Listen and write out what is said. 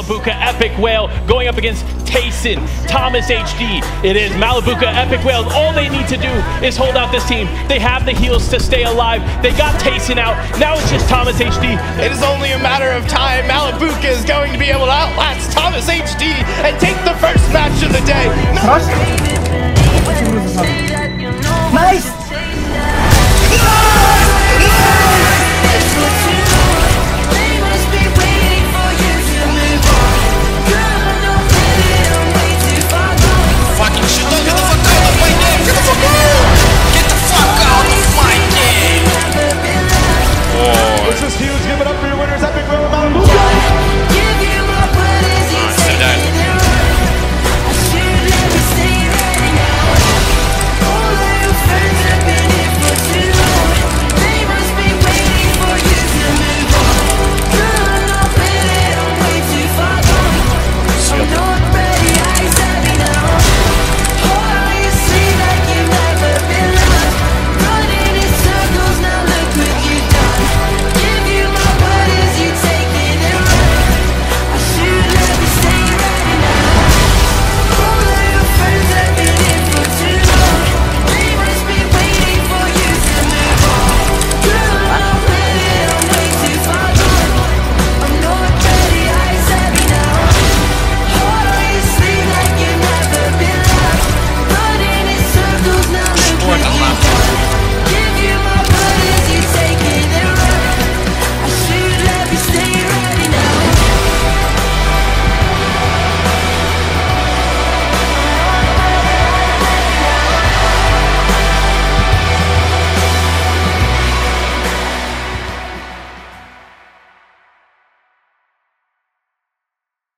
Malibuca Epic Whale going up against Tayson, Thomas HD. It is Malibuca Epic Whale. All they need to do is hold out this team. They have the heals to stay alive. They got Tayson out. Now it's just Thomas HD. It is only a matter of time. Malibuca is going to be able to outlast Thomas HD and take the first match of the day. No.